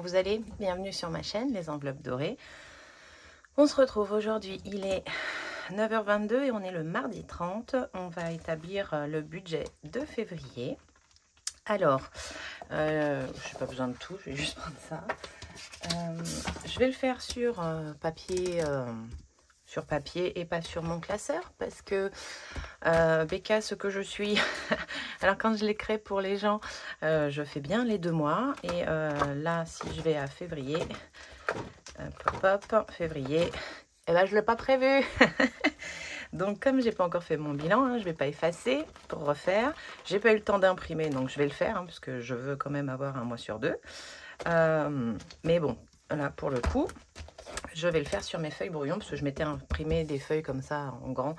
vous allez Bienvenue sur ma chaîne, les enveloppes dorées. On se retrouve aujourd'hui, il est 9h22 et on est le mardi 30. On va établir euh, le budget de février. Alors, euh, je n'ai pas besoin de tout, je vais juste prendre ça. Euh, je vais le faire sur papier sur papier et pas sur mon classeur parce que euh, Becca, ce que je suis, alors quand je l'écris pour les gens, euh, je fais bien les deux mois et euh, là, si je vais à février, hop, hop, février, et eh ben, je l'ai pas prévu. donc, comme j'ai pas encore fait mon bilan, hein, je vais pas effacer pour refaire. J'ai pas eu le temps d'imprimer, donc je vais le faire hein, parce que je veux quand même avoir un mois sur deux. mais bon, là, pour le coup, je vais le faire sur mes feuilles brouillon parce que je m'étais imprimé des feuilles comme ça en grand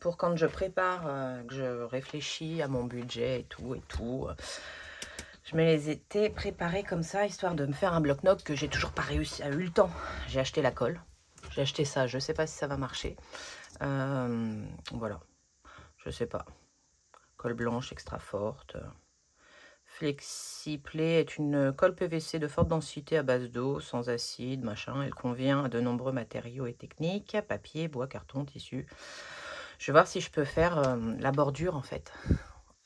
pour quand je prépare, euh, que je réfléchis à mon budget et tout et tout. je me les étais préparées comme ça, histoire de me faire un bloc-notes que j'ai toujours pas réussi à eu le temps. J'ai acheté la colle. J'ai acheté ça, je sais pas si ça va marcher. Euh, voilà, je sais pas. Colle blanche extra forte. FlexiPlay est une colle PVC de forte densité à base d'eau, sans acide, machin. Elle convient à de nombreux matériaux et techniques, papier, bois, carton, tissu. Je vais voir si je peux faire euh, la bordure en fait,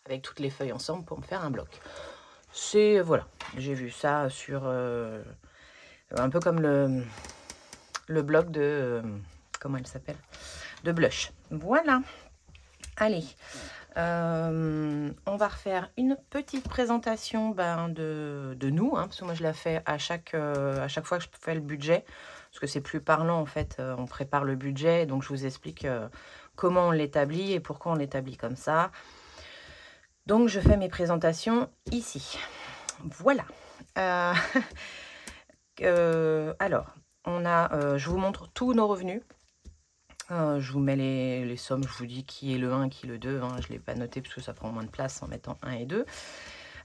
avec toutes les feuilles ensemble pour me faire un bloc. C'est, voilà, j'ai vu ça sur, euh, un peu comme le, le bloc de, euh, comment elle s'appelle? De blush. Voilà. Allez. Euh, on va refaire une petite présentation ben, de, nous, hein, parce que moi je la fais à chaque, euh, à chaque fois que je fais le budget, parce que c'est plus parlant en fait, euh, on prépare le budget, donc je vous explique comment on l'établit et pourquoi on l'établit comme ça. Donc je fais mes présentations ici. Voilà. alors, je vous montre tous nos revenus. Euh, je vous mets les, sommes, je vous dis qui est le 1, qui est le 2. Hein. je ne l'ai pas noté parce que ça prend moins de place en mettant 1 et 2.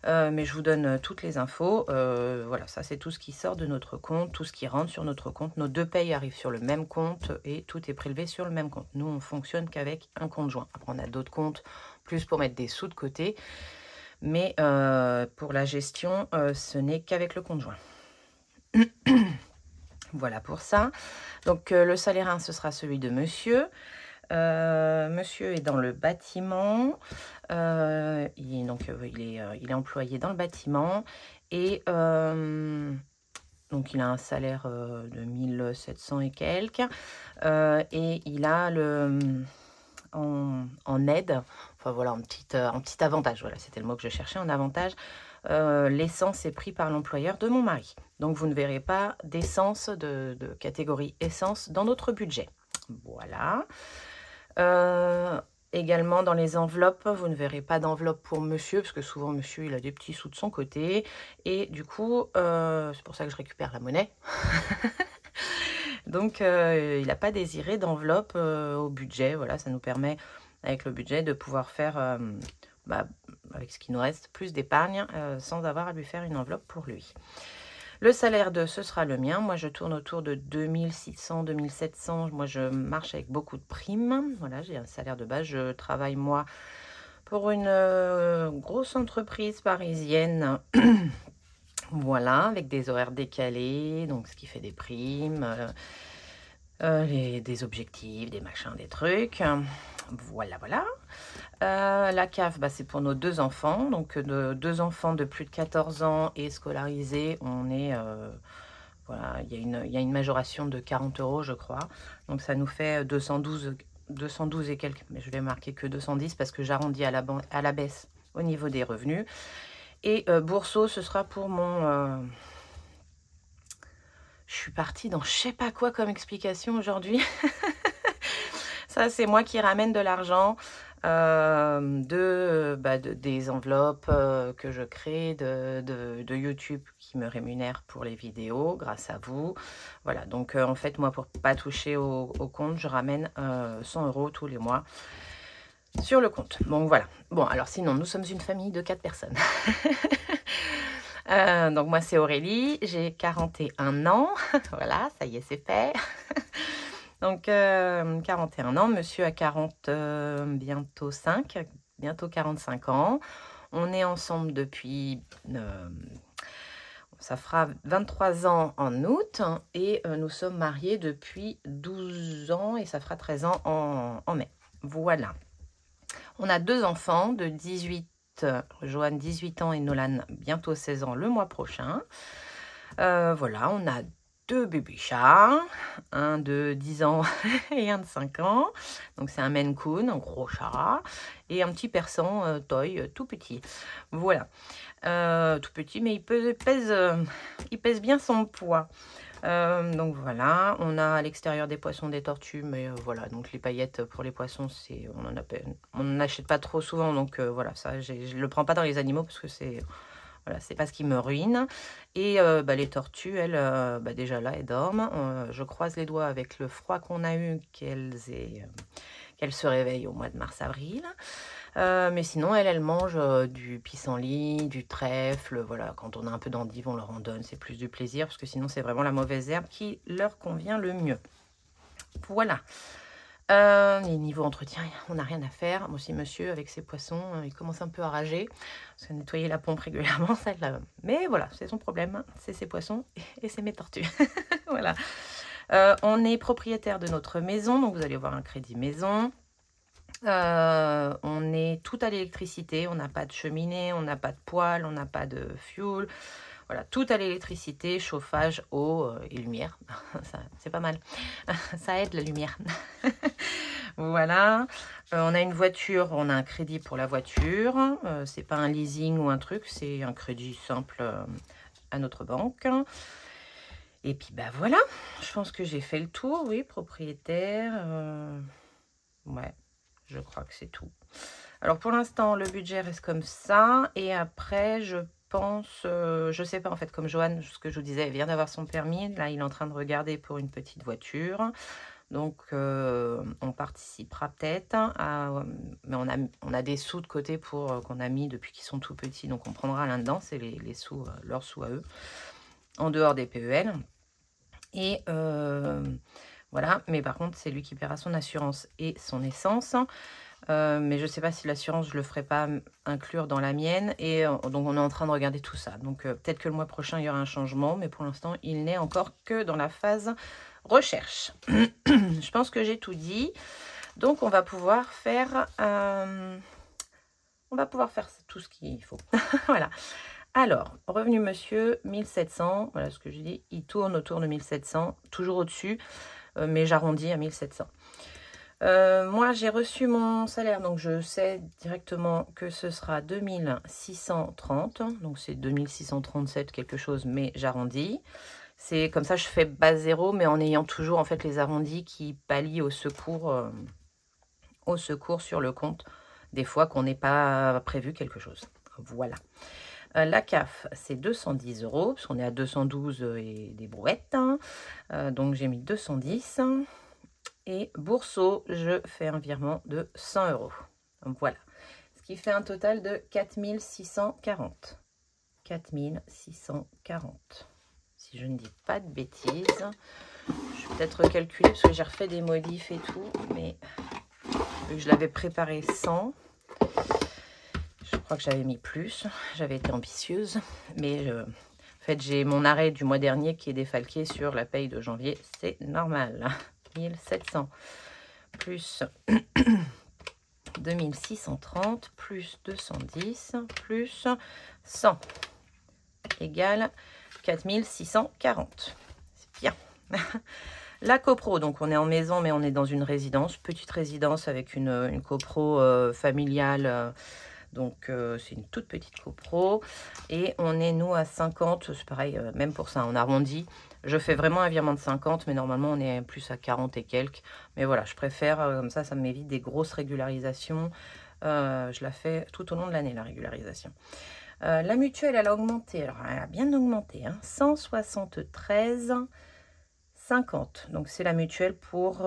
Euh, mais je vous donne euh, toutes les infos. voilà, ça c'est tout ce qui sort de notre compte, tout ce qui rentre sur notre compte. Nos deux payes arrivent sur le même compte et tout est prélevé sur le même compte. Nous, on fonctionne qu'avec un compte joint. Après, on a d'autres comptes, plus pour mettre des sous de côté. Mais pour la gestion, ce n'est qu'avec le compte joint. Voilà pour ça. Donc euh, le salaire 1, ce sera celui de monsieur. Euh, monsieur est dans le bâtiment. Euh, il, donc, il, est, il, est, employé dans le bâtiment. Et donc, il a un salaire de 1700 et quelques. et il a le... En, en, aide, enfin voilà, un petit, un petit avantage, voilà, c'était le mot que je cherchais, en avantage, euh, l'essence est pris par l'employeur de mon mari. Donc vous ne verrez pas d'essence de, catégorie essence dans notre budget. Voilà. Euh, également dans les enveloppes, vous ne verrez pas d'enveloppe pour monsieur, parce que souvent monsieur il a des petits sous de son côté. Et du coup, euh, c'est pour ça que je récupère la monnaie. Donc il n'a pas désiré d'enveloppe au budget. Voilà, ça nous permet avec le budget de pouvoir faire bah, avec ce qui nous reste, plus d'épargne, euh, sans avoir à lui faire une enveloppe pour lui. Le salaire de ce sera le mien. Moi, je tourne autour de 2600, 2700. Moi, je marche avec beaucoup de primes. Voilà, j'ai un salaire de base. Je travaille, moi, pour une euh, grosse entreprise parisienne. voilà, avec des horaires décalés, donc ce qui fait des primes, euh, des objectifs, des machins, des trucs. Voilà, voilà. Euh, la cave, bah, c'est pour nos deux enfants. Donc, deux enfants de plus de 14 ans et scolarisés, on est... Euh, voilà, il y, a une, majoration de 40 euros, je crois. Donc, ça nous fait 212, 212 et quelques. Mais je vais marquer que 210 parce que j'arrondis à la, à la baisse au niveau des revenus. Et euh, Bourseau, ce sera pour mon... Je suis partie dans je sais pas quoi comme explication aujourd'hui. Ça, c'est moi qui ramène de l'argent euh, de, bah, des enveloppes euh, que je crée, de, de, YouTube qui me rémunère pour les vidéos grâce à vous. Voilà, donc euh, en fait, moi, pour pas toucher au, compte, je ramène 100 euros tous les mois sur le compte. Donc voilà. Bon, alors sinon, nous sommes une famille de 4 personnes. donc moi, c'est Aurélie, j'ai 41 ans. voilà, ça y est, c'est fait. Donc, 41 euh, ans, monsieur a 40, euh, bientôt 5, bientôt 45 ans. On est ensemble depuis... Euh, ça fera 23 ans en août et nous sommes mariés depuis 12 ans et ça fera 13 ans en, en mai. Voilà. On a deux enfants de 18 Johan 18 ans et Nolan bientôt 16 ans le mois prochain. Voilà, on a deux bébés chats, un de 10 ans et un de 5 ans. Donc c'est un Maine Coon, un gros chat, et un petit persan euh, toy euh, tout petit. Voilà, tout petit, mais il, pèse, bien son poids. Euh, donc voilà, on a à l'extérieur des poissons, des tortues, mais euh, voilà, donc les paillettes pour les poissons, c'est on en on n'achète pas trop souvent, donc euh, voilà, ça, je ne le prends pas dans les animaux parce que c'est voilà, c'est pas ce qui me ruine. Et bah, les tortues, elles, bah, déjà là, elles dorment. je croise les doigts avec le froid qu'on a eu qu'elles qu'elles se réveillent au mois de mars-avril. Euh, mais sinon, elle, elle mange euh, du pissenlit, du trèfle. Voilà, quand on a un peu d'endive, on leur en donne. C'est plus du plaisir parce que sinon, c'est vraiment la mauvaise herbe qui leur convient le mieux. Voilà. Euh, niveau entretien, on n'a rien à faire. Moi aussi, monsieur, avec ses poissons, il commence un peu à rager. Parce nettoyer la pompe régulièrement, ça la... Mais voilà, c'est son problème. C'est ses poissons et c'est mes tortues. voilà. on est propriétaire de notre maison, donc vous allez voir un crédit maison. Euh, on est tout à l'électricité, on n'a pas de cheminée, on n'a pas de poêle, on n'a pas de fuel. Voilà, tout à l'électricité, chauffage, eau euh, et lumière. C'est pas mal. Ça aide la lumière. voilà. Euh, on a une voiture, on a un crédit pour la voiture. c'est pas un leasing ou un truc, c'est un crédit simple à notre banque. Et puis bah voilà, je pense que j'ai fait le tour, oui, propriétaire. ouais, je crois que c'est tout. Alors pour l'instant, le budget reste comme ça. Et après, je pense, euh, je sais pas en fait, comme Johan, ce que je vous disais, il vient d'avoir son permis. Là, il est en train de regarder pour une petite voiture. Donc, euh, on participera peut-être. mais on a, des sous de côté pour euh, qu'on a mis depuis qu'ils sont tout petits. Donc, on prendra l'un-dedans. C'est les, sous, leurs sous à eux. En dehors des PEL. Et voilà, mais par contre, c'est lui qui paiera son assurance et son essence. Euh, mais je ne sais pas si l'assurance, je ne le ferai pas inclure dans la mienne. Et euh, donc, on est en train de regarder tout ça. Donc, euh, peut-être que le mois prochain, il y aura un changement. Mais pour l'instant, il n'est encore que dans la phase recherche. je pense que j'ai tout dit. Donc, on va pouvoir faire... on va pouvoir faire tout ce qu'il faut. voilà. Alors, revenu monsieur, 1700. Voilà ce que je dis. Il tourne autour de 1700. Toujours au-dessus. Mais j'arrondis à 1700. Euh, moi, j'ai reçu mon salaire, donc je sais directement que ce sera 2630. Donc, c'est 2637 quelque chose, mais j'arrondis. C'est comme ça, je fais base zéro, mais en ayant toujours en fait les arrondis qui pallient au secours, euh, au secours sur le compte, des fois qu'on n'ait pas prévu quelque chose. Voilà. Euh, la CAF, c'est 210 euros, parce qu'on est à 212 et des brouettes. Hein. Donc, j'ai mis 210. Et Bourseau, je fais un virement de 100 euros. voilà. Ce qui fait un total de 4640. 4640. Si je ne dis pas de bêtises. Je vais peut-être recalculer parce que j'ai refait des modifs et tout. Mais je l'avais préparé 100 crois que j'avais mis plus. J'avais été ambitieuse. Mais en fait, j'ai mon arrêt du mois dernier qui est défalqué sur la paye de janvier. C'est normal. 1700 plus 2630 plus 210 plus 100 égale 4640. C'est bien. La copro, donc on est en maison, mais on est dans une résidence, petite résidence avec une, copro euh, familiale euh, donc, euh, c'est une toute petite copro. Et on est, nous, à 50. C'est pareil, même pour ça, on arrondit. Je fais vraiment un virement de 50, mais normalement, on est plus à 40 et quelques. Mais voilà, je préfère, euh, comme ça, ça m'évite des grosses régularisations. je la fais tout au long de l'année, la régularisation. la mutuelle, elle a augmenté. Alors, elle a bien augmenté. Hein, 173,50. Donc, c'est la mutuelle pour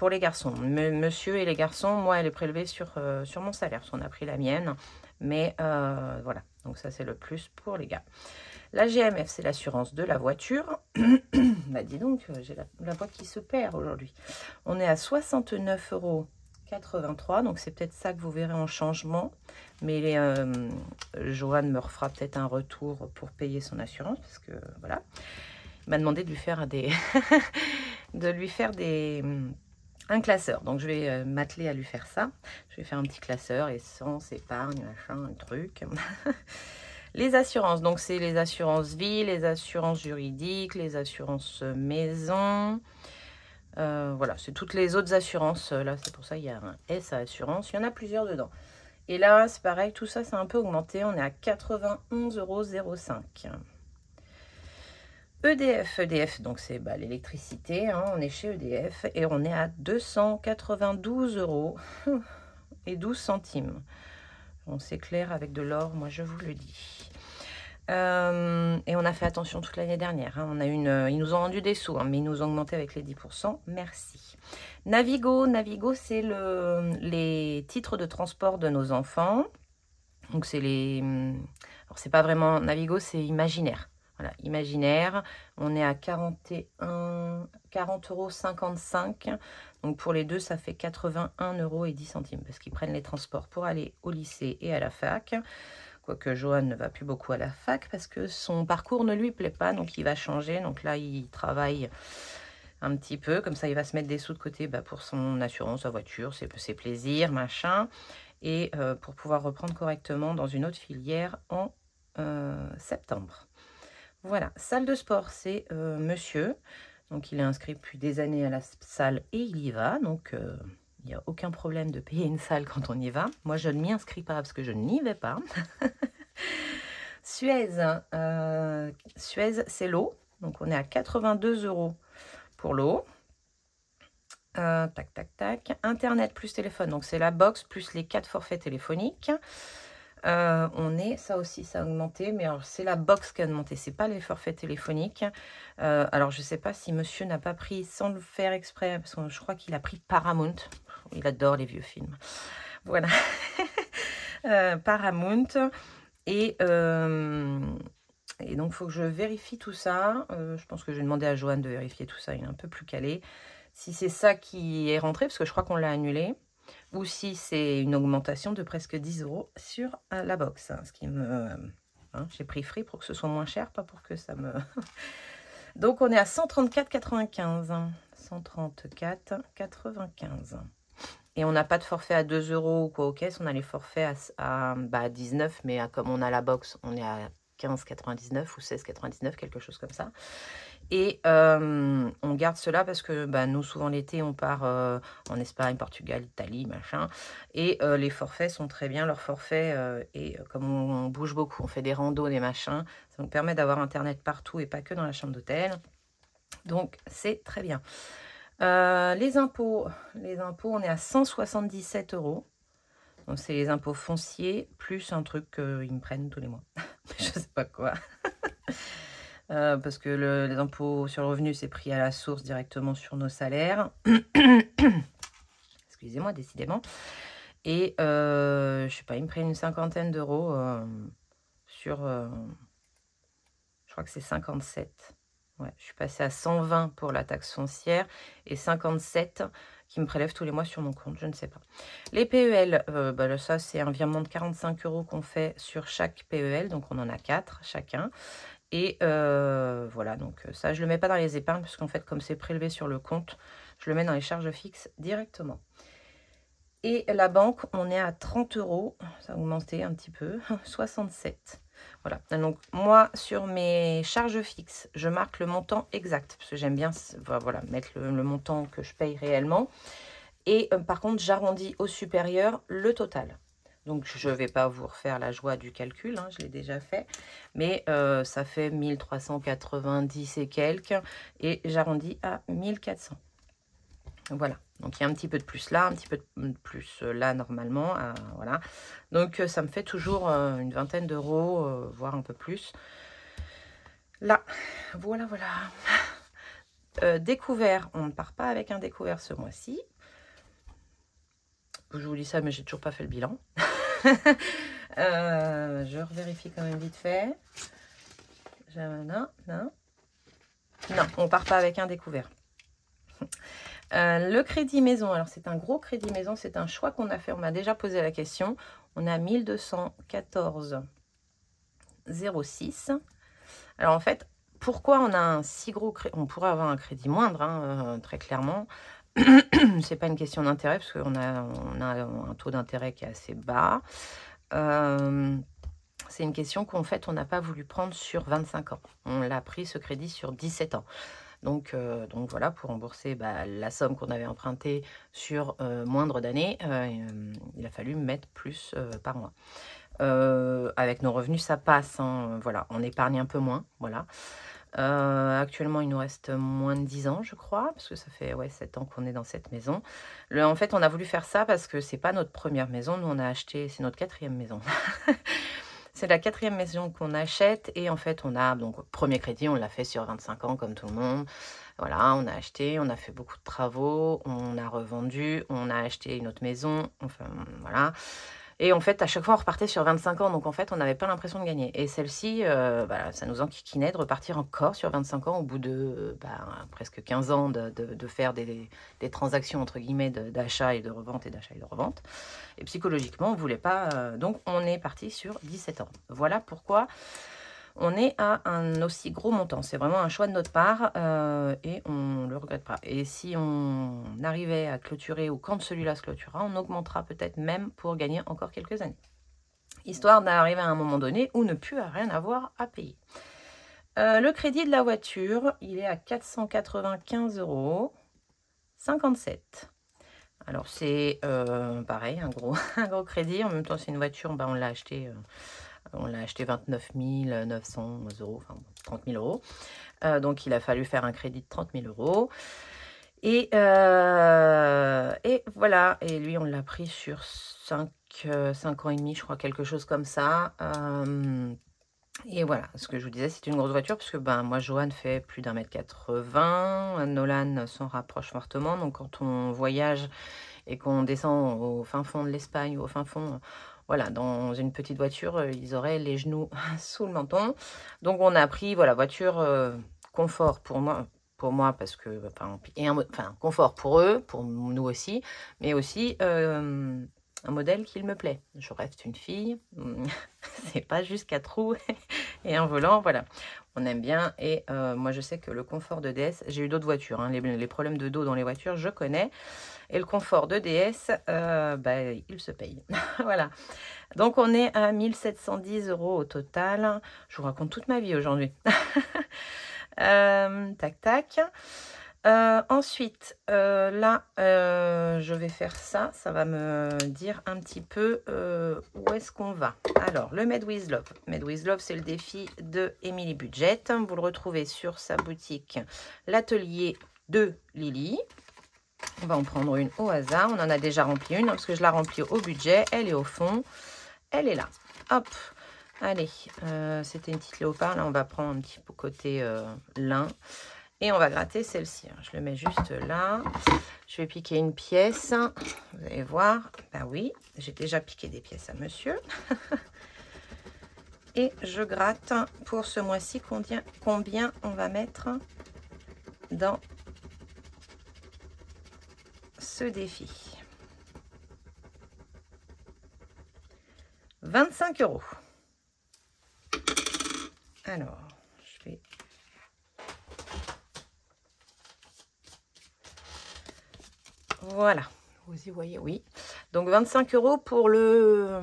pour les garçons. monsieur et les garçons, moi, elle est prélevée sur, euh, mon salaire, parce a pris la mienne. Mais euh, voilà, donc ça, c'est le plus pour les gars. La GMF, c'est l'assurance de la voiture. bah dis donc, euh, j'ai la, boîte qui se perd aujourd'hui. On est à 69,90 euros 83. Donc, c'est peut-être ça que vous verrez en changement. Mais euh, Joanne me refera peut-être un retour pour payer son assurance. Parce que, voilà. Il m'a demandé de lui faire des... de lui faire des... Un classeur. Donc, je vais euh, m'atteler à lui faire ça. Je vais faire un petit classeur, essence, épargne, machin, un truc. les assurances. Donc, c'est les assurances vie, les assurances juridiques, les assurances maison... Euh, voilà, c'est toutes les autres assurances. Là, c'est pour ça qu'il y a un S à assurance. Il y en a plusieurs dedans. Et là, c'est pareil, tout ça, c'est un peu augmenté. On est à 91,05 euros. EDF, EDF, donc c'est bah, l'électricité. Hein, on est chez EDF et on est à 292 euros et 12 centimes. On s'éclaire avec de l'or, moi je vous le dis. Euh, et on a fait attention toute l'année dernière. Hein. On a une, ils nous ont rendu des sous, hein, mais ils nous ont augmenté avec les 10%. Merci. Navigo, Navigo, c'est le, les titres de transport de nos enfants. Donc c'est les... Alors c'est pas vraiment... Navigo, c'est imaginaire. Voilà, imaginaire. On est à 41, 40 euros 55. Donc pour les deux, ça fait 81 euros et 10 centimes parce qu'ils prennent les transports pour aller au lycée et à la fac. Quoique Johan ne va plus beaucoup à la fac parce que son parcours ne lui plaît pas, donc il va changer. Donc là, il travaille un petit peu, comme ça il va se mettre des sous de côté bah, pour son assurance, sa voiture, ses, ses plaisirs, machin. Et euh, pour pouvoir reprendre correctement dans une autre filière en euh, septembre. Voilà, salle de sport, c'est euh, monsieur. Donc il est inscrit depuis des années à la salle et il y va. Donc il n'y a aucun problème de payer une salle quand on y va. Moi, je ne m'y inscris pas parce que je n'y vais pas. Suez, euh, Suez c'est l'eau. Donc, on est à 82 euros pour l'eau. Euh, tac, tac, tac. Internet plus téléphone. Donc, c'est la box plus les quatre forfaits téléphoniques. Euh, on est, ça aussi, ça a augmenté, mais c'est la box qui a augmenté, c'est pas les forfaits téléphoniques. alors, je sais pas si monsieur n'a pas pris sans le faire exprès, parce que je crois qu'il a pris Paramount. Il adore les vieux films. Voilà. Euh, Paramount. Et, euh, et donc, il faut que je vérifie tout ça. Euh, je pense que je vais demander à Joanne de vérifier tout ça. Il est un peu plus calé. Si c'est ça qui est rentré, parce que je crois qu'on l'a annulé, ou si c'est une augmentation de presque 10 euros sur la box. Hein, ce qui me... Hein, J'ai pris free pour que ce soit moins cher, pas pour que ça me... donc, on est à 134,95. 134,95. Et on n'a pas de forfait à 2 euros ou quoi au caisse. On a les forfaits à, 19, bah, mais comme on a la box, on est à 15,99 ou 16,99, quelque chose comme ça. Et euh, on garde cela parce que bah, nous, souvent l'été, on part euh, en Espagne, Portugal, Italie, machin. Et euh, les forfaits sont très bien. Leurs forfaits, et comme on, bouge beaucoup, on fait des randos, des machins, ça nous permet d'avoir Internet partout et pas que dans la chambre d'hôtel. Donc, c'est très bien. Les impôts, les impôts, on est à 177 euros. Donc, c'est les impôts fonciers, plus un truc qu'ils me prennent tous les mois. Je sais pas quoi. Euh, parce que les impôts sur le revenu, c'est pris à la source directement sur nos salaires. Excusez-moi, décidément. Et, euh, je sais pas, ils me prennent une cinquantaine d'euros sur... je crois que c'est 57 je suis passée à 120 pour la taxe foncière et 57 qui me prélève tous les mois sur mon compte, je ne sais pas. Les PEL, euh, bah, ça c'est un virement de 45 euros qu'on fait sur chaque PEL, donc on en a 4 chacun. Et euh, voilà, donc euh, ça je ne le mets pas dans les épargnes, parce qu'en fait comme c'est prélevé sur le compte, je le mets dans les charges fixes directement. Et la banque, on est à 30 euros, ça a augmenté un petit peu, 67. Voilà, donc moi sur mes charges fixes, je marque le montant exact parce que j'aime bien voilà, mettre le, montant que je paye réellement. Et euh, par contre, j'arrondis au supérieur le total. Donc je ne vais pas vous refaire la joie du calcul, hein, je l'ai déjà fait. Mais euh, ça fait 1390 et quelques et j'arrondis à 1400. Voilà. Donc, il y a un petit peu de plus là, un petit peu de plus euh, là, normalement. Voilà. Donc, euh, ça me fait toujours une vingtaine d'euros, voire un peu plus. Là, voilà, voilà. découvert, on ne part pas avec un découvert ce mois-ci. Je vous dis ça, mais j'ai toujours pas fait le bilan. je revérifie quand même vite fait. Non, non. Non, on part pas avec un découvert. le crédit maison, alors c'est un gros crédit maison, c'est un choix qu'on a fait, on m'a déjà posé la question. On a 1214,06. Alors en fait, pourquoi on a un si gros crédit On pourrait avoir un crédit moindre, hein, très clairement. c'est pas une question d'intérêt parce qu'on a, un taux d'intérêt qui est assez bas. Euh, c'est une question qu'en fait, on n'a pas voulu prendre sur 25 ans. On l'a pris ce crédit sur 17 ans. Donc, euh, donc voilà, pour rembourser bah, la somme qu'on avait empruntée sur euh, moindre d'années, il a fallu mettre plus par mois. avec nos revenus, ça passe. Hein, voilà, on épargne un peu moins. Voilà. Euh, actuellement, il nous reste moins de 10 ans, je crois, parce que ça fait ouais, 7 ans qu'on est dans cette maison. En fait, on a voulu faire ça parce que c'est pas notre première maison. Nous, on a acheté, c'est notre quatrième maison. c'est la quatrième maison qu'on achète et en fait, on a donc premier crédit, on l'a fait sur 25 ans comme tout le monde. Voilà, on a acheté, on a fait beaucoup de travaux, on a revendu, on a acheté une autre maison. Enfin, voilà. Et en fait, à chaque fois, on repartait sur 25 ans. Donc, en fait, on n'avait pas l'impression de gagner. Et celle-ci, euh, bah, ça nous enquiquinait de repartir encore sur 25 ans au bout de bah, presque 15 ans de, faire des, transactions, entre guillemets, d'achat et de revente et d'achat et de revente. Et psychologiquement, on voulait pas... Euh, donc, on est parti sur 17 ans. Voilà pourquoi on est à un aussi gros montant. C'est vraiment un choix de notre part euh, et on ne le regrette pas. Et si on arrivait à clôturer ou quand celui-là se clôturera, on augmentera peut-être même pour gagner encore quelques années. Histoire d'arriver à un moment donné où ne plus rien avoir à payer. Euh, le crédit de la voiture, il est à 495 euros. 57. Alors c'est euh, pareil, un gros, un gros crédit. En même temps, c'est une voiture, bah, on l'a acheté on l'a acheté 29 900 euros, enfin 30 000 euros. Euh, donc, il a fallu faire un crédit de 30 000 euros. Et, euh, et voilà, et lui, on l'a pris sur 5, 5 euh, ans et demi, je crois, quelque chose comme ça. et voilà, ce que je vous disais, c'est une grosse voiture, parce que ben, moi, Johan fait plus d'un mètre 80, Nolan s'en rapproche fortement, donc quand on voyage et qu'on descend au fin fond de l'Espagne au fin fond voilà, dans une petite voiture, euh, ils auraient les genoux sous le menton. Donc on a pris, voilà, voiture euh, confort pour moi, pour moi parce que, enfin, et enfin, confort pour eux, pour nous aussi, mais aussi euh, un modèle qui me plaît. Je reste une fille, c'est pas juste quatre roues et un volant, voilà. On aime bien et moi je sais que le confort de DS, j'ai eu d'autres voitures, hein, les, problèmes de dos dans les voitures, je connais. Et le confort de DS, euh, bah, il se paye. voilà. Donc on est à 1710 euros au total. Je vous raconte toute ma vie aujourd'hui. Euh, tac, tac. Euh, ensuite, là, je vais faire ça. Ça va me dire un petit peu où est-ce qu'on va. Alors, le Med with Love. Med Love, c'est le défi de Emily Budget. Vous le retrouvez sur sa boutique L'Atelier de Lily. On va en prendre une au hasard. On en a déjà rempli une parce que je la remplis au budget. Elle est au fond. Elle est là. Hop. Allez. Euh, c'était une petite léopard. Là, on va prendre un petit peu côté euh, lin. Et on va gratter celle-ci. Je le mets juste là. Je vais piquer une pièce. Vous allez voir. Ben oui, j'ai déjà piqué des pièces à monsieur. Et je gratte pour ce mois-ci combien, combien on va mettre dans ce défi. 25 euros. Alors, je vais... Voilà, vous y voyez, oui. Donc 25 euros pour le,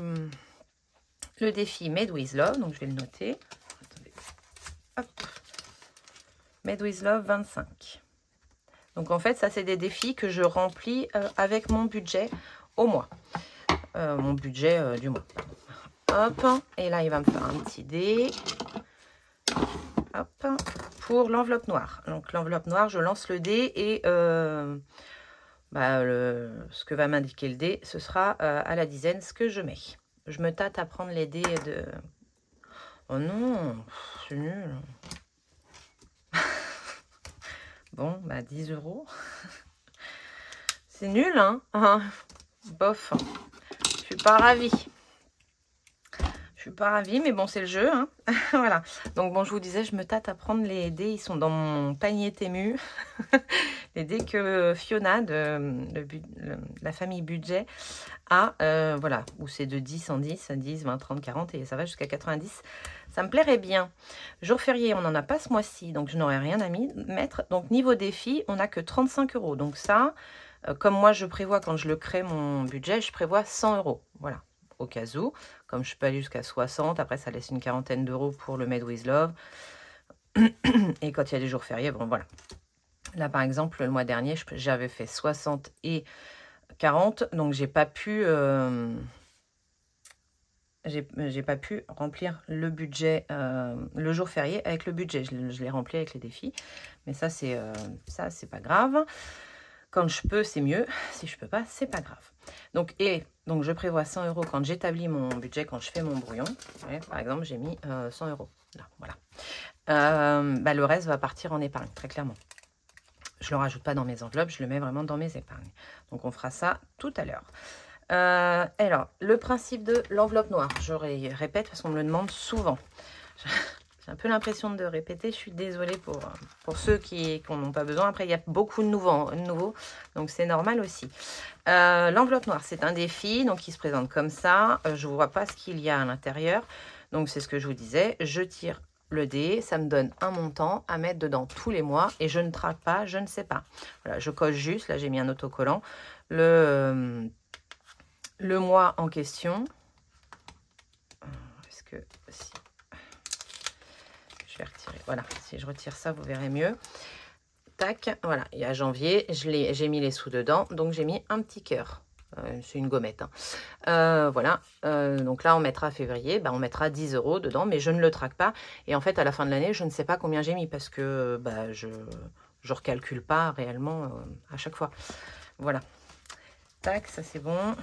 le défi Made with Love. Donc je vais le noter. Made with Love 25. Donc en fait, ça c'est des défis que je remplis euh, avec mon budget au mois. Euh, mon budget euh, du mois. Hop, et là il va me faire un petit dé. Hop, pour l'enveloppe noire. Donc l'enveloppe noire, je lance le dé et bah, ce que va m'indiquer le dé, ce sera à la dizaine ce que je mets. Je me tâte à prendre les dés de... Oh non, c'est nul. Bon, bah 10 euros. C'est nul, hein, hein Bof. Je suis pas ravie. Suis pas ravie, mais bon, c'est le jeu. Hein. voilà. Donc, bon, je vous disais, je me tâte à prendre les dés. Ils sont dans mon panier Tému. les dés que Fiona, de, la famille Budget, a. Euh, voilà. Où c'est de 10 en 10, 10, 20, 30, 40 et ça va jusqu'à 90. Ça me plairait bien. Jour férié, on n'en a pas ce mois-ci, donc je n'aurais rien à mettre. Donc, niveau défi, on n'a que 35 euros. Donc, ça, euh, comme moi, je prévois, quand je le crée, mon budget, je prévois 100 euros. Voilà au cas où. Comme je peux aller jusqu'à 60, après ça laisse une quarantaine d'euros pour le Made with Love. Et quand il y a des jours fériés, bon voilà. Là par exemple, le mois dernier, j'avais fait 60 et 40, donc j'ai pas pu... Euh, j'ai pas pu remplir le budget, euh, le jour férié avec le budget. Je, l'ai rempli avec les défis. Mais ça, c'est euh, ça c'est pas grave. Quand je peux, c'est mieux. Si je peux pas, c'est pas grave. Donc, et donc je prévois 100 euros quand j'établis mon budget, quand je fais mon brouillon. par exemple, j'ai mis 100 euh, euros. Là, voilà. Euh, bah, le reste va partir en épargne, très clairement. Je ne le rajoute pas dans mes enveloppes, je le mets vraiment dans mes épargnes. Donc on fera ça tout à l'heure. Euh, alors, le principe de l'enveloppe noire, je répète parce qu'on me le demande souvent. Un peu l'impression de répéter. Je suis désolée pour, pour ceux qui n'en ont pas besoin. Après, il y a beaucoup de nouveaux, nouveaux donc c'est normal aussi. Euh, l'enveloppe noire, c'est un défi, donc il se présente comme ça. Euh, je vois pas ce qu'il y a à l'intérieur. Donc c'est ce que je vous disais. Je tire le dé, ça me donne un montant à mettre dedans tous les mois et je ne traque pas, je ne sais pas. Voilà, je coche juste, là j'ai mis un autocollant, le, euh, le mois en question. Est-ce que Voilà, si je retire ça, vous verrez mieux. Tac, voilà, il y a janvier, j'ai mis les sous dedans, donc j'ai mis un petit cœur. Euh, c'est une gommette. Hein. Euh, voilà, euh, donc là on mettra février, bah, on mettra 10 euros dedans, mais je ne le traque pas. Et en fait, à la fin de l'année, je ne sais pas combien j'ai mis parce que bah, je ne recalcule pas réellement à chaque fois. Voilà. Tac, ça c'est bon.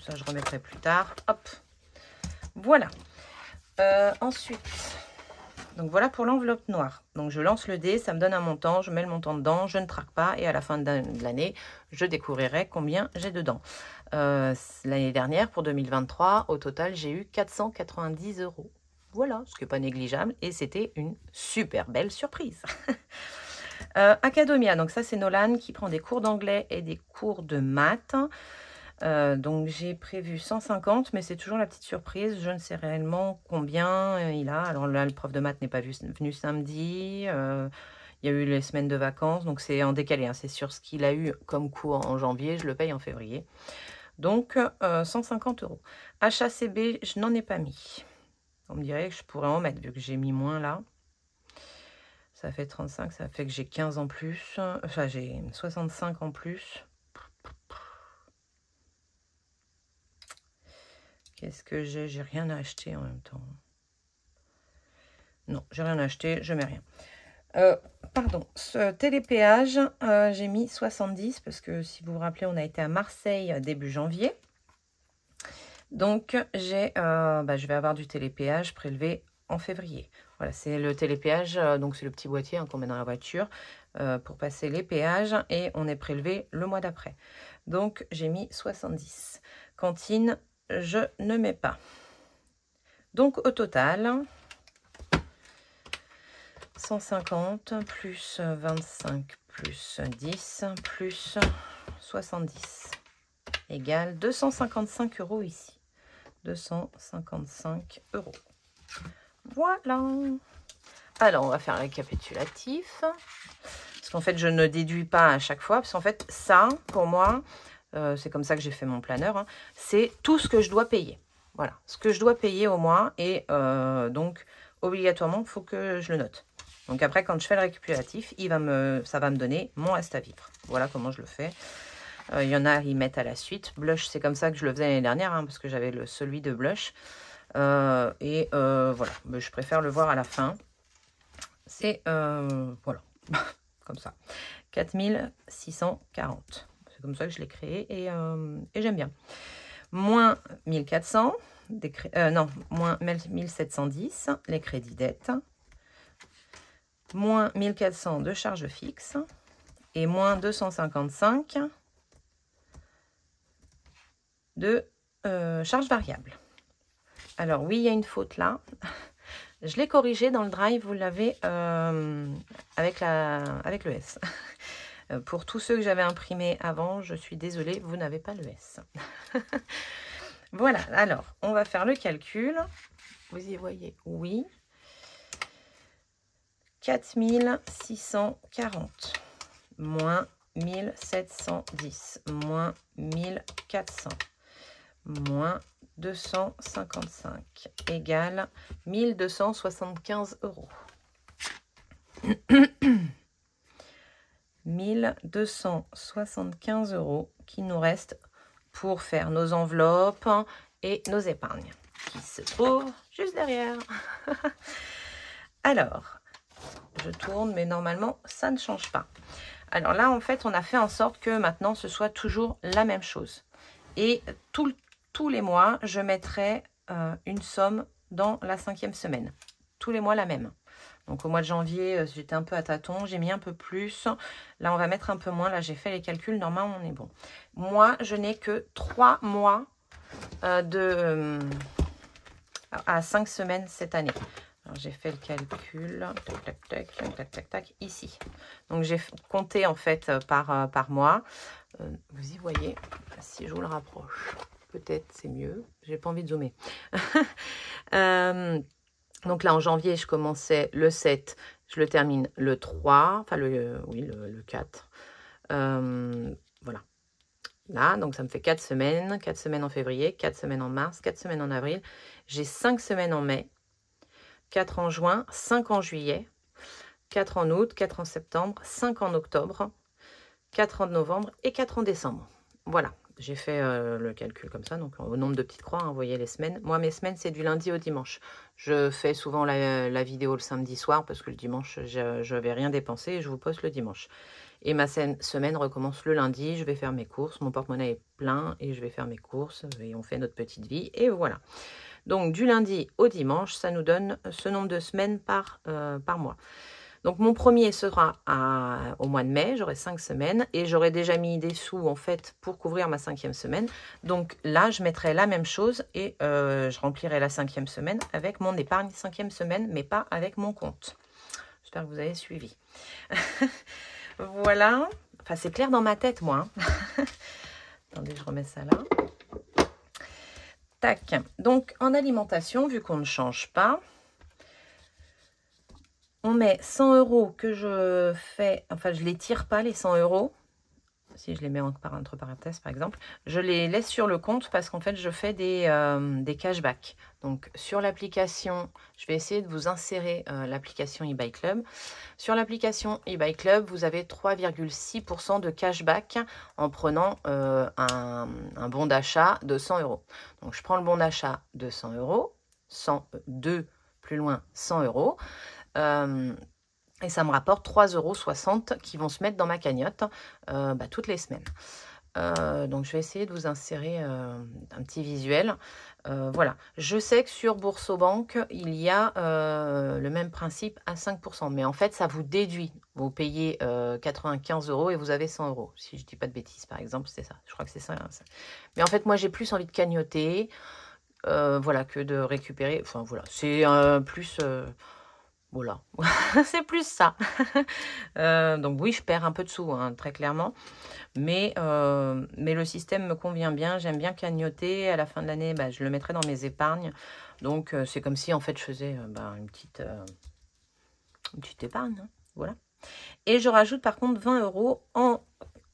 Ça, je remettrai plus tard. Hop. Voilà. ensuite, donc voilà pour l'enveloppe noire. Donc je lance le dé, ça me donne un montant, je mets le montant dedans, je ne traque pas et à la fin de l'année, je découvrirai combien j'ai dedans. Euh, l'année dernière, pour 2023, au total, j'ai eu 490 euros. Voilà, ce qui n'est pas négligeable et c'était une super belle surprise. euh, Academia, donc ça c'est Nolan qui prend des cours d'anglais et des cours de maths. Euh, donc j'ai prévu 150, mais c'est toujours la petite surprise. Je ne sais réellement combien euh, il a. Alors là, le prof de maths n'est pas venu samedi. Euh, il y a eu les semaines de vacances, donc c'est en décalé. Hein. C'est sur ce qu'il a eu comme cours en janvier. Je le paye en février. Donc 150 euros. HACB, je n'en ai pas mis. On me dirait que je pourrais en mettre, vu que j'ai mis moins là. Ça fait 35, ça fait que j'ai 15 en plus. Enfin, j'ai 65 en plus. Qu'est-ce que j'ai? J'ai rien à acheter en même temps. Non, j'ai rien à acheter, je mets rien. Euh, pardon, ce télépéage, euh, j'ai mis 70 parce que si vous vous rappelez, on a été à Marseille début janvier. Donc, j'ai, euh, bah, je vais avoir du télépéage prélevé en février. Voilà, c'est le télépéage, donc c'est le petit boîtier hein, qu'on met dans la voiture pour passer les péages et on est prélevé le mois d'après. Donc, j'ai mis 70. Cantine, je ne mets pas. Donc au total, 150 plus 25 plus 10 plus 70 égale 255 euros ici. 255 euros. Voilà. Alors, on va faire un récapitulatif. Parce qu'en fait, je ne déduis pas à chaque fois. Parce qu'en fait, ça, pour moi, euh, c'est comme ça que j'ai fait mon planeur, hein. c'est tout ce que je dois payer. Voilà, ce que je dois payer au mois et euh, donc obligatoirement, il faut que je le note. Donc après, quand je fais le récupératif, il va me, ça va me donner mon reste à vivre. Voilà comment je le fais. Euh, il y en a, ils mettent à la suite. Blush, c'est comme ça que je le faisais l'année dernière, hein, parce que j'avais celui de blush. et voilà, je préfère le voir à la fin. C'est, voilà, comme ça. 4640 comme ça que je l'ai créé euh, et, j'aime bien. Moins 1400, euh, non, moins 1710, les crédits dettes. Moins 1400 de charges fixes et moins 255 de euh, charges variables. Alors oui, il y a une faute là. Je l'ai corrigé dans le drive, vous l'avez euh, avec, avec le S. Euh, pour tous ceux que j'avais imprimés avant, je suis désolée, vous n'avez pas le S. voilà, alors, on va faire le calcul. Vous y voyez, oui. 4640 moins 1710 moins 1400 moins 255 égale 1275 euros. 1275 euros qui nous restent pour faire nos enveloppes et nos épargnes qui se trouvent juste derrière. Alors, je tourne, mais normalement, ça ne change pas. Alors là, en fait, on a fait en sorte que maintenant, ce soit toujours la même chose. Et tout, tous les mois, je mettrai euh, une somme dans la cinquième semaine. Tous les mois, la même. Donc au mois de janvier, euh, j'étais un peu à tâtons, j'ai mis un peu plus. Là, on va mettre un peu moins. Là, j'ai fait les calculs, normalement, on est bon. Moi, je n'ai que trois mois euh, de à cinq semaines cette année. J'ai fait le calcul, tac, tac, tac, tac, tac, tac, ici. Donc j'ai compté en fait par, par mois. vous y voyez, si je vous le rapproche, peut-être c'est mieux. J'ai pas envie de zoomer. Donc là, en janvier, je commençais le 7, je le termine le 3, enfin le, oui, le, 4. Euh, voilà. Là, donc ça me fait 4 semaines, 4 semaines en février, 4 semaines en mars, 4 semaines en avril. J'ai 5 semaines en mai, 4 en juin, 5 en juillet, 4 en août, 4 en septembre, 5 en octobre, 4 en novembre et 4 en décembre. Voilà. J'ai fait euh, le calcul comme ça, donc au nombre de petites croix, hein, vous voyez les semaines. Moi, mes semaines, c'est du lundi au dimanche. Je fais souvent la, vidéo le samedi soir parce que le dimanche, je ne vais rien dépenser et je vous poste le dimanche. Et ma semaine recommence le lundi, je vais faire mes courses, mon porte-monnaie est plein et je vais faire mes courses et on fait notre petite vie et voilà. Donc du lundi au dimanche, ça nous donne ce nombre de semaines par, euh, par mois. Donc mon premier sera au mois de mai, j'aurai cinq semaines et j'aurai déjà mis des sous en fait pour couvrir ma cinquième semaine. Donc là, je mettrai la même chose et euh, je remplirai la cinquième semaine avec mon épargne cinquième semaine, mais pas avec mon compte. J'espère que vous avez suivi. voilà. Enfin, c'est clair dans ma tête, moi. Hein. Attendez, je remets ça là. Tac. Donc, en alimentation, vu qu'on ne change pas, on met 100 euros que je fais, enfin je les tire pas les 100 euros, si je les mets entre parenthèses par exemple, je les laisse sur le compte parce qu'en fait je fais des, euh, cashbacks. Donc sur l'application, je vais essayer de vous insérer euh, l'application eBay Club. Sur l'application eBay Club, vous avez 3,6% de cashback en prenant euh, un, un, bon d'achat de 100 euros. Donc je prends le bon d'achat de 100 euros, 102 plus loin 100 euros. Euh, et ça me rapporte 3,60 euros qui vont se mettre dans ma cagnotte euh, bah, toutes les semaines. Euh, donc, je vais essayer de vous insérer un petit visuel. voilà. Je sais que sur Boursobank, il y a le même principe à 5%. Mais en fait, ça vous déduit. Vous payez 95 euros et vous avez 100 euros. Si je ne dis pas de bêtises, par exemple, c'est ça. Je crois que c'est ça, ça, Mais en fait, moi, j'ai plus envie de cagnoter. voilà, que de récupérer. Enfin, voilà. C'est plus voilà, c'est plus ça. Euh, donc oui, je perds un peu de sous, hein, très clairement. Mais, euh, mais le système me convient bien. J'aime bien cagnoter. À la fin de l'année, bah, je le mettrai dans mes épargnes. Donc euh, c'est comme si en fait je faisais bah, une, petite, une épargne. Hein, voilà. Et je rajoute par contre 20 euros en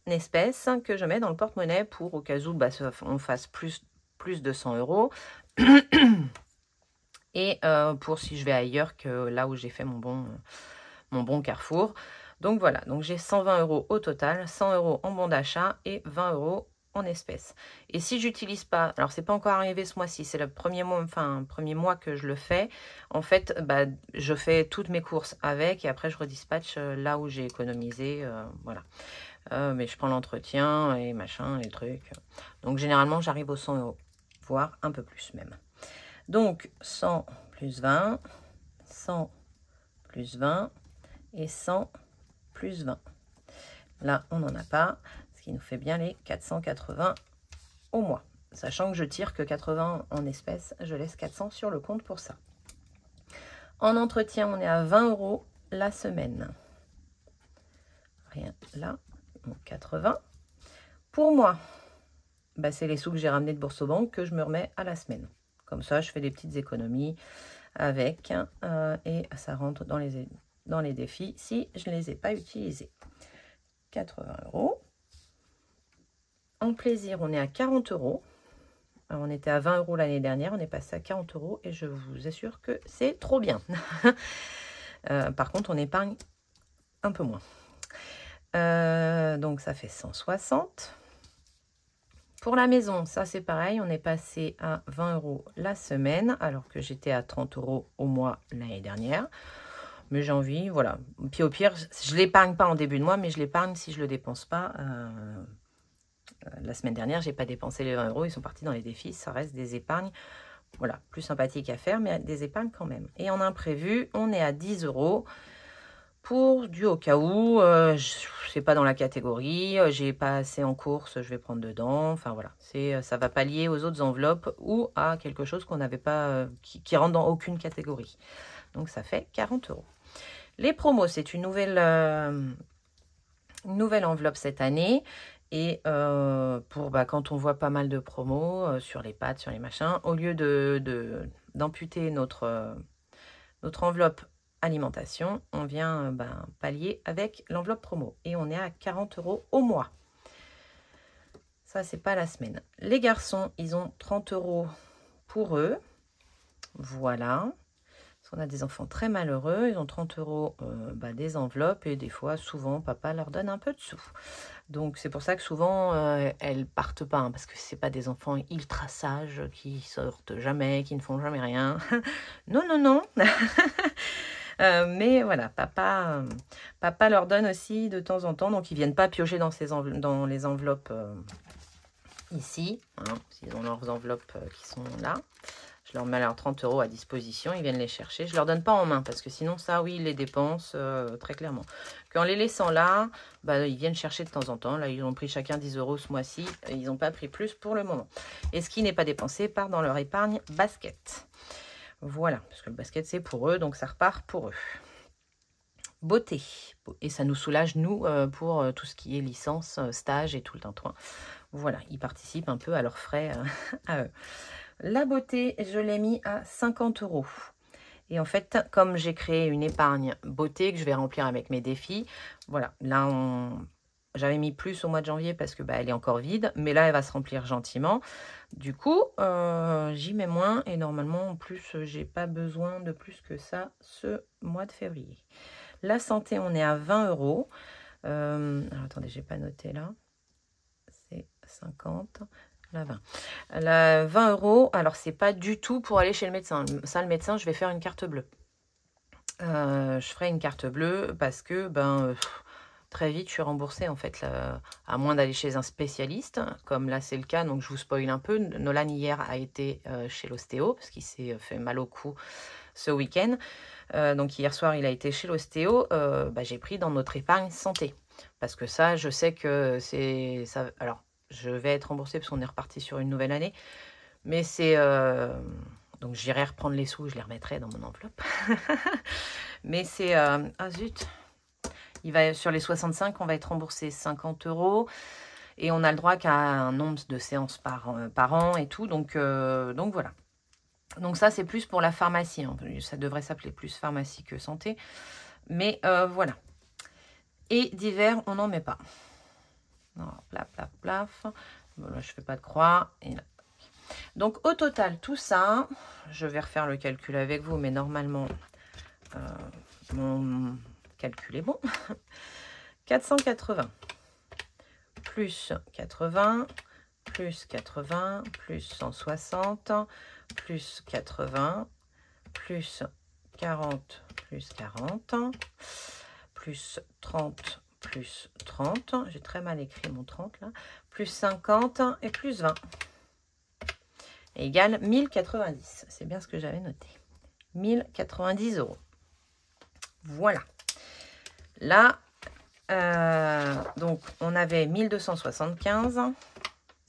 espèces que je mets dans le porte-monnaie pour au cas où bah, on fasse plus, plus de 100 euros. et euh, pour si je vais ailleurs que là où j'ai fait mon bon, mon bon carrefour. Donc voilà, donc j'ai 120 euros au total, 100 euros en bon d'achat et 20 euros en espèces. Et si j'utilise pas, alors c'est pas encore arrivé ce mois-ci, c'est le premier mois, enfin premier mois que je le fais. En fait, bah, je fais toutes mes courses avec et après je redispatche euh, là où j'ai économisé, euh, voilà. mais je prends l'entretien et machin, les trucs. Donc généralement j'arrive aux 100 euros, voire un peu plus même. Donc 100 plus 20, 100 plus 20 et 100 plus 20. Là, on n'en a pas, ce qui nous fait bien les 480 au mois. Sachant que je tire que 80 en espèces, je laisse 400 sur le compte pour ça. En entretien, on est à 20 euros la semaine. Rien là, 80. Pour moi, bah, c'est les sous que j'ai ramenés de Bourse que je me remets à la semaine. Comme ça, je fais des petites économies avec euh, et ça rentre dans les, dans les défis si je ne les ai pas utilisés. 80 euros. En plaisir, on est à 40 euros. on était à 20 euros l'année dernière, on est passé à 40 euros et je vous assure que c'est trop bien. Euh, par contre, on épargne un peu moins. Euh, donc ça fait 160. Pour la maison, ça c'est pareil, on est passé à 20 euros la semaine, alors que j'étais à 30 euros au mois l'année dernière. Mais j'ai envie, voilà. Puis au pire, je l'épargne pas en début de mois, mais je l'épargne si je ne le dépense pas euh, la semaine dernière, j'ai pas dépensé les 20 euros. Ils sont partis dans les défis. Ça reste des épargnes. Voilà, plus sympathiques à faire, mais des épargnes quand même. Et en imprévu, on est à 10 euros pour du au cas où. Euh, sais pas dans la catégorie. Euh, j'ai pas assez en course, je vais prendre dedans. Enfin voilà, c'est ça va pallier aux autres enveloppes ou à quelque chose qu'on n'avait pas, qui, rentre dans aucune catégorie. Donc ça fait 40 euros. Les promos, c'est une nouvelle, nouvelle enveloppe cette année. Et euh, pour bah, quand on voit pas mal de promos euh, sur les pattes, sur les machins, au lieu de d'amputer notre, euh, notre enveloppe alimentation, on vient ben, pallier avec l'enveloppe promo. Et on est à 40 euros au mois. Ça, c'est pas la semaine. Les garçons, ils ont 30 euros pour eux. Voilà. On a des enfants très malheureux, ils ont 30 euros euh, bah, des enveloppes et des fois, souvent, papa leur donne un peu de sous. Donc c'est pour ça que souvent, euh, elles partent pas, hein, parce que c'est pas des enfants ultra sages qui sortent jamais, qui ne font jamais rien. non, non, non. Euh, mais voilà, papa, papa leur donne aussi de temps en temps, donc ils viennent pas piocher dans, les enveloppes ici. Hein, ils ont leurs enveloppes qui sont là. Je leur mets leurs 30 euros à disposition, ils viennent les chercher. Je ne leur donne pas en main parce que sinon, ça, oui, ils les dépensent euh, très clairement. Qu'en les laissant là, bah, ils viennent chercher de temps en temps. Là, ils ont pris chacun 10 euros ce mois-ci. Ils n'ont pas pris plus pour le moment. Et ce qui n'est pas dépensé part dans leur épargne basket. Voilà, parce que le basket, c'est pour eux, donc ça repart pour eux. Beauté. Et ça nous soulage, nous, euh, pour euh, tout ce qui est licence, stage et tout le temps. Voilà, ils participent un peu à leurs frais à eux. La beauté, je l'ai mis à 50 euros. Et en fait, comme j'ai créé une épargne beauté que je vais remplir avec mes défis, voilà, là, on... j'avais mis plus au mois de janvier parce que bah, elle est encore vide, mais là, elle va se remplir gentiment. Du coup, euh, j'y mets moins et normalement, en plus, j'ai pas besoin de plus que ça ce mois de février. La santé, on est à 20 euros. Euh, alors, attendez, j'ai pas noté là. C'est 50. La 20. La 20 euros, alors c'est pas du tout pour aller chez le médecin. Ça, le médecin, je vais faire une carte bleue. Euh, je ferai une carte bleue parce que ben très vite je suis remboursée en fait, à moins d'aller chez un spécialiste, comme là c'est le cas, donc je vous spoil un peu. Nolan hier a été euh, chez l'ostéo parce qu'il s'est fait mal au cou ce week-end. donc hier soir il a été chez l'ostéo, bah, j'ai pris dans notre épargne santé. Parce que ça, je sais que c'est... ça. Alors, je vais être remboursée parce qu'on est reparti sur une nouvelle année. Mais c'est... Euh, donc j'irai reprendre les sous, je les remettrai dans mon enveloppe. Mais c'est... Euh, ah zut il va, Sur les 65, on va être remboursé 50 euros. Et on a le droit qu'à un nombre de séances par, euh, an et tout. Donc, donc voilà. Donc ça, c'est plus pour la pharmacie. Hein. Ça devrait s'appeler plus pharmacie que santé. Mais voilà. Et d'hiver, on n'en met pas. Non, plaf, plaf, plaf. je fais pas de croix. Donc, au total, tout ça, je vais refaire le calcul avec vous, mais normalement, euh, mon calcul est bon. 480 plus 80 plus 80 plus 160 plus 80 plus 40 plus 40 plus 30 plus 30, j'ai très mal écrit mon 30 là, plus 50 et plus 20, égale 1090. C'est bien ce que j'avais noté. 1090 euros. Voilà. Là, euh, donc on avait 1275.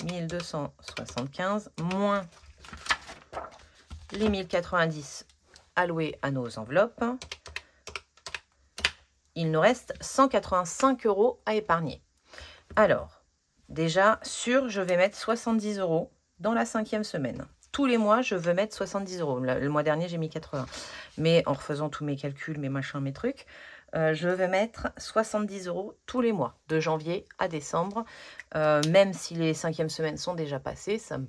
1275 moins les 1090 alloués à nos enveloppes. Il nous reste 185 euros à épargner. Alors, déjà, sûr, je vais mettre 70 euros dans la cinquième semaine. Tous les mois, je veux mettre 70 euros. Le, mois dernier, j'ai mis 80. Mais en refaisant tous mes calculs, mes machins, mes trucs, euh, je vais mettre 70 euros tous les mois, de janvier à décembre. Euh, même si les cinquièmes semaines sont déjà passées, ça me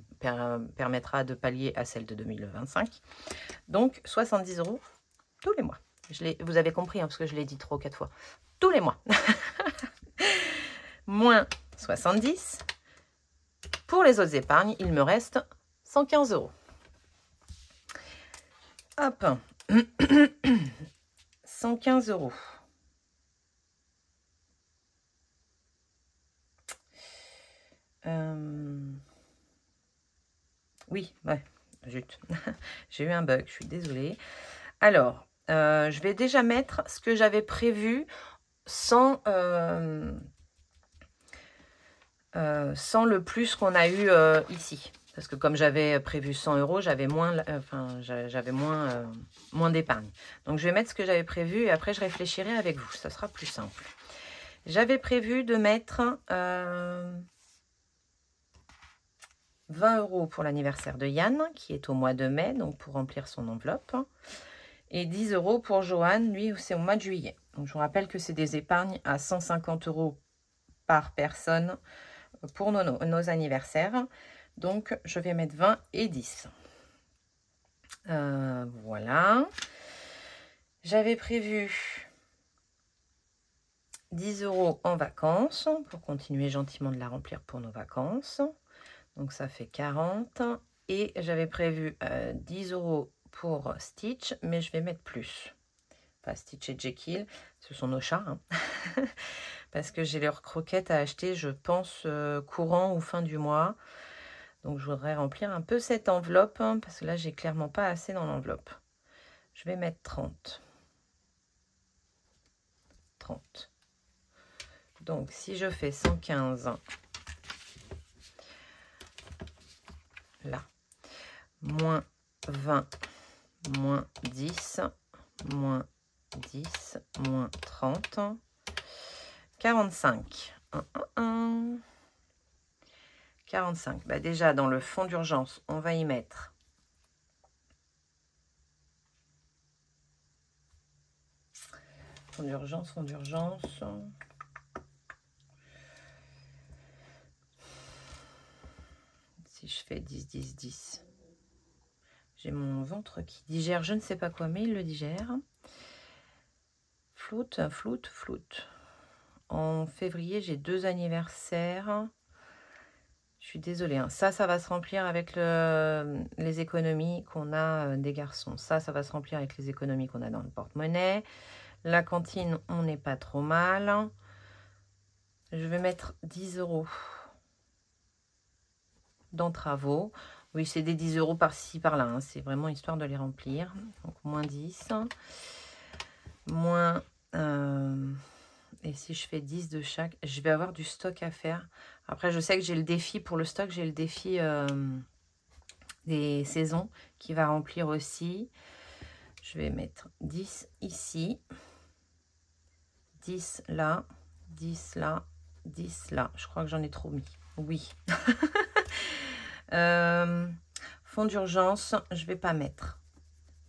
permettra de pallier à celle de 2025. Donc, 70 euros tous les mois. Vous avez compris, hein, parce que je l'ai dit ou quatre fois. Tous les mois. Moins 70. Pour les autres épargnes, il me reste 115 euros. Hop. 115 euros. Euh, oui, ouais, zut. J'ai eu un bug, je suis désolée. Alors, euh, je vais déjà mettre ce que j'avais prévu sans, euh, sans le plus qu'on a eu ici. Parce que comme j'avais prévu 100 euros, j'avais moins, enfin, j'avais moins, moins d'épargne. Donc, je vais mettre ce que j'avais prévu et après, je réfléchirai avec vous. Ça sera plus simple. J'avais prévu de mettre 20 euros pour l'anniversaire de Yann, qui est au mois de mai, donc pour remplir son enveloppe. Et 10 euros pour Johan, lui, c'est au mois de juillet. Donc, je vous rappelle que c'est des épargnes à 150 euros par personne pour nos anniversaires. Donc, je vais mettre 20 et 10. Euh, voilà. J'avais prévu 10 euros en vacances pour continuer gentiment de la remplir pour nos vacances. Donc ça fait 40. Et j'avais prévu 10 euh, euros pour Stitch, mais je vais mettre plus. Pas Stitch et Jekyll, ce sont nos chats. Hein. Parce que j'ai leurs croquettes à acheter, je pense, euh, courant ou fin du mois. Donc je voudrais remplir un peu cette enveloppe, hein, parce que là, j'ai clairement pas assez dans l'enveloppe. Je vais mettre 30. 30. Donc si je fais 115 là. Moins 20, moins 10, moins 10, moins 30, 45. 45. Bah déjà, dans le fond d'urgence, on va y mettre fond d'urgence, fond d'urgence. je fais 10, 10, 10. J'ai mon ventre qui digère je ne sais pas quoi, mais il le digère. Floute, floute, floute. En février, j'ai deux anniversaires. Je suis désolée. Hein. Ça, ça va se remplir avec le, les économies qu'on a euh, des garçons. Ça, ça va se remplir avec les économies qu'on a dans le porte-monnaie. La cantine, on n'est pas trop mal. Je vais mettre 10 euros dans travaux. Oui, c'est des 10 euros par-ci, par-là. Hein. C'est vraiment histoire de les remplir. Donc, moins 10. Moins... Euh, et si je fais 10 de chaque, je vais avoir du stock à faire. Après, je sais que j'ai le défi pour le stock. J'ai le défi euh, des saisons qui va remplir aussi. Je vais mettre 10 ici. 10 là. 10 là. 10 là. Je crois que j'en ai trop mis. Oui. Euh, fond d'urgence, je vais pas mettre.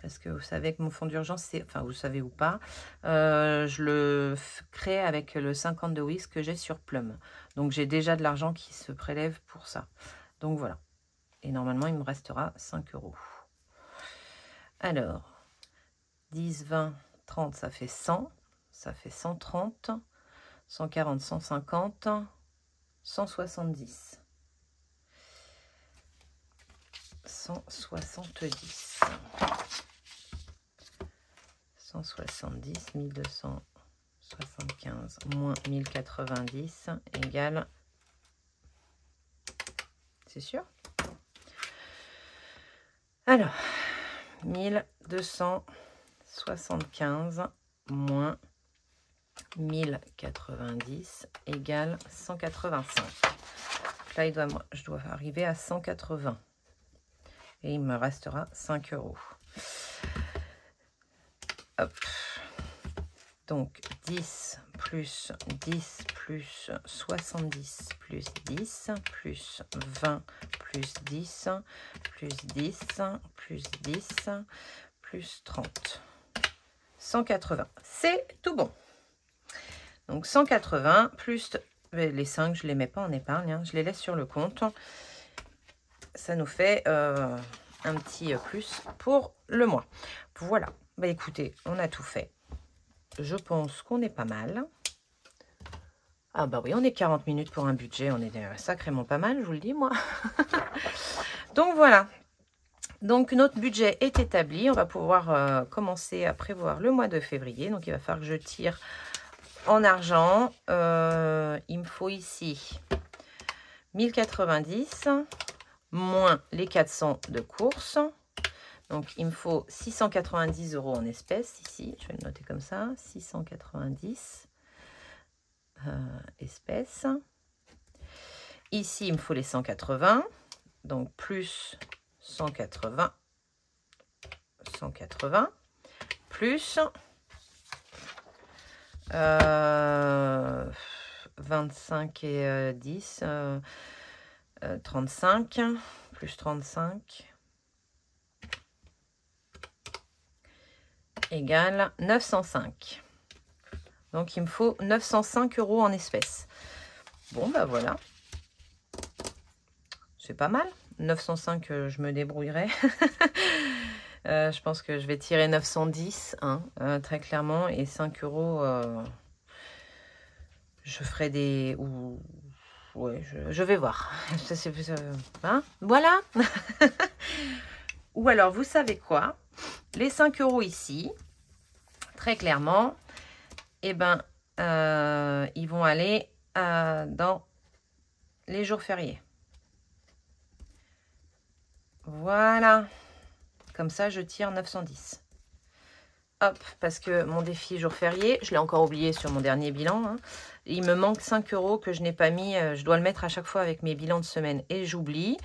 Parce que vous savez que mon fond d'urgence, c'est, enfin vous savez ou pas, euh, je le crée avec le 50 de Wix que j'ai sur Plum. Donc j'ai déjà de l'argent qui se prélève pour ça. Donc voilà. Et normalement, il me restera 5 euros. Alors, 10, 20, 30, ça fait 100. Ça fait 130, 140, 150, 170. 170. 170, 1275 moins 1090 égale... C'est sûr? Alors, 1275 moins 1090 égale 185. Donc là, il doit, je dois arriver à 180. Et il me restera 5 euros. Donc 10 plus 10 plus 70 plus 10 plus 20 plus 10 plus 10 plus 10 plus 30. 180. C'est tout bon. Donc 180 plus les 5, je les mets pas en épargne, hein. je les laisse sur le compte. Ça nous fait euh, un petit plus pour le mois. Voilà. Bah écoutez, on a tout fait. Je pense qu'on est pas mal. Ah bah oui, on est 40 minutes pour un budget. On est sacrément pas mal, je vous le dis, moi. Donc voilà. Donc notre budget est établi. On va pouvoir euh, commencer à prévoir le mois de février. Donc il va falloir que je tire en argent. Euh, il me faut ici 1090 moins les 400 de course. Donc, il me faut 690 euros en espèces ici. Je vais le noter comme ça. 690 euh, espèces. Ici, il me faut les 180. Donc, plus 180. 180. Plus 25 euh, et 10. Euh, 35. Plus 35 égale 905. Donc, il me faut 905 euros en espèces. Bon, bah voilà. C'est pas mal. 905, euh, je me débrouillerai. Euh, je pense que je vais tirer 910, hein, euh, très clairement. Et 5 euros, je ferai des... Ou... Ouais, je, vais voir. Hein, voilà. Ou alors, vous savez quoi? Les 5 euros ici, très clairement, eh ben, euh, ils vont aller euh, dans les jours fériés. Voilà. Comme ça, je tire 910. Hop, parce que mon défi jour férié, je l'ai encore oublié sur mon dernier bilan. Hein. Il me manque 5 euros que je n'ai pas mis. Euh, je dois le mettre à chaque fois avec mes bilans de semaine et j'oublie.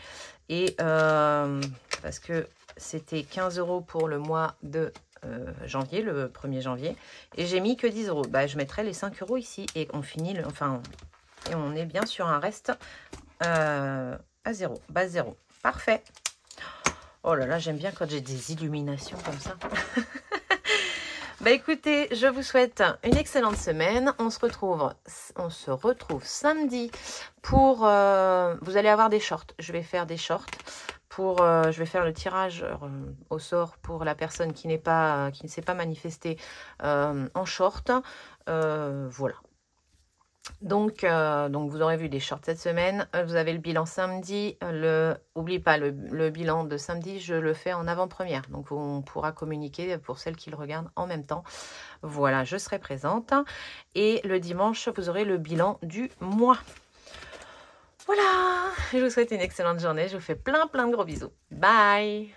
Et parce que c'était 15 euros pour le mois de euh, janvier, le 1er janvier. Et j'ai mis que 10 euros. Bah, je mettrai les 5 euros ici. Et on finit, le, enfin, et on est bien sur un reste euh, à zéro, base zéro. Parfait. Oh là là, j'aime bien quand j'ai des illuminations comme ça. Bah écoutez, je vous souhaite une excellente semaine. On se retrouve, on se retrouve samedi pour... Euh, vous allez avoir des shorts. Je vais faire des shorts euh, je vais faire le tirage euh, au sort pour la personne qui n'est pas, qui ne s'est pas manifestée euh, en short. voilà. Donc, donc, vous aurez vu des shorts cette semaine. Vous avez le bilan samedi. Le, oublie pas, le, le bilan de samedi, je le fais en avant-première. Donc, on pourra communiquer pour celles qui le regardent en même temps. Voilà, je serai présente. Et le dimanche, vous aurez le bilan du mois. Voilà, je vous souhaite une excellente journée. Je vous fais plein plein de gros bisous. Bye